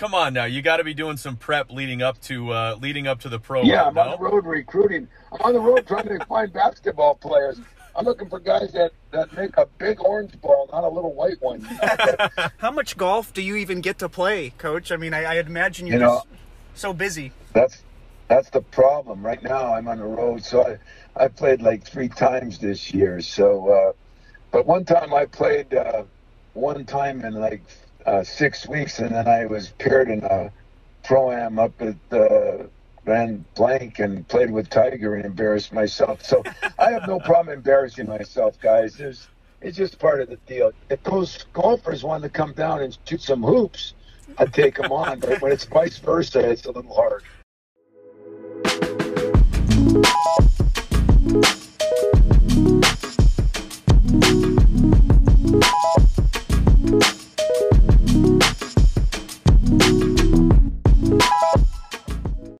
come on now, you got to be doing some prep leading up to uh, leading up to the pro. Yeah, I'm no? on the road recruiting. I'm on the road trying to find basketball players. I'm looking for guys that, that make a big orange ball, not a little white one. How much golf do you even get to play, Coach? I mean, I, I imagine you're You know- just so busy. That's that's the problem. Right now, I'm on the road, so I I played like three times this year. So, uh, but one time I played uh, one time in like uh, six weeks, and then I was paired in a pro am up at uh, Van Blank and played with Tiger and embarrassed myself. So I have no problem embarrassing myself, guys. There's it's just part of the deal. If those golfers want to come down and shoot some hoops, I'd take them on. But when it's vice versa, it's a little hard. you